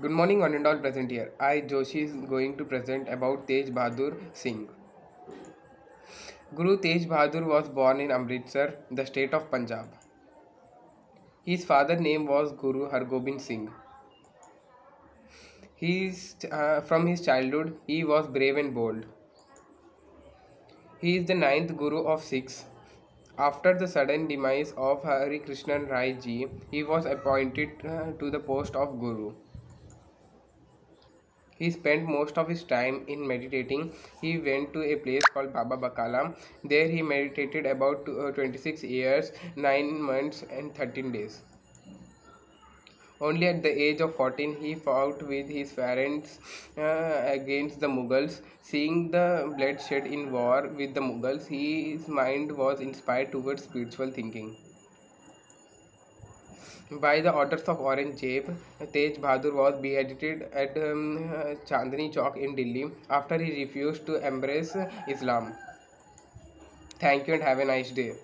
Good morning, one and all present here. I, Joshi, is going to present about Tegh Bahadur Singh. Guru Tegh Bahadur was born in Amritsar, the state of Punjab. His father name was Guru Hargobind Singh. His, uh, from his childhood, he was brave and bold. He is the ninth Guru of Sikhs. After the sudden demise of Hari Krishnan Rai Ji, he was appointed uh, to the post of Guru. He spent most of his time in meditating. He went to a place called Baba Bakala. There he meditated about uh, 26 years, 9 months and 13 days. Only at the age of 14 he fought with his parents uh, against the Mughals. Seeing the bloodshed in war with the Mughals, his mind was inspired towards spiritual thinking. By the orders of Aurangzeb, Tegh Bahadur was beheaded at um, Chandni Chowk in Delhi after he refused to embrace Islam. Thank you and have a nice day.